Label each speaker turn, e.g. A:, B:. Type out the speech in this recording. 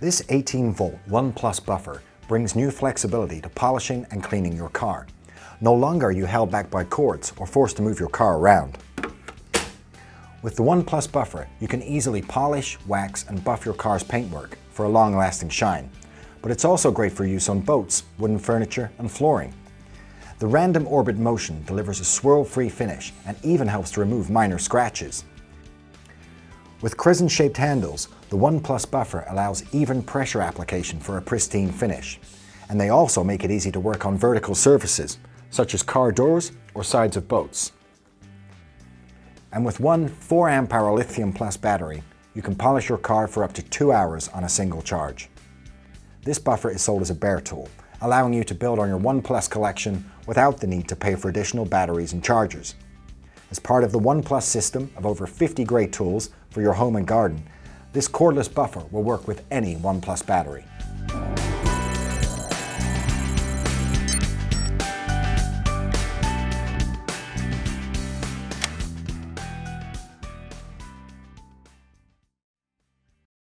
A: This 18 volt ONE Plus buffer brings new flexibility to polishing and cleaning your car. No longer are you held back by cords or forced to move your car around. With the ONE Plus buffer, you can easily polish, wax and buff your car's paintwork for a long-lasting shine. But it's also great for use on boats, wooden furniture and flooring. The random orbit motion delivers a swirl-free finish and even helps to remove minor scratches. With crescent-shaped handles, the ONE Plus buffer allows even pressure application for a pristine finish. And they also make it easy to work on vertical surfaces, such as car doors or sides of boats. And with one 4 amp hour lithium plus battery, you can polish your car for up to 2 hours on a single charge. This buffer is sold as a bare tool, allowing you to build on your ONE Plus collection without the need to pay for additional batteries and chargers. As part of the ONE Plus system of over 50 great tools for your home and garden, this cordless buffer will work with any ONE Plus battery.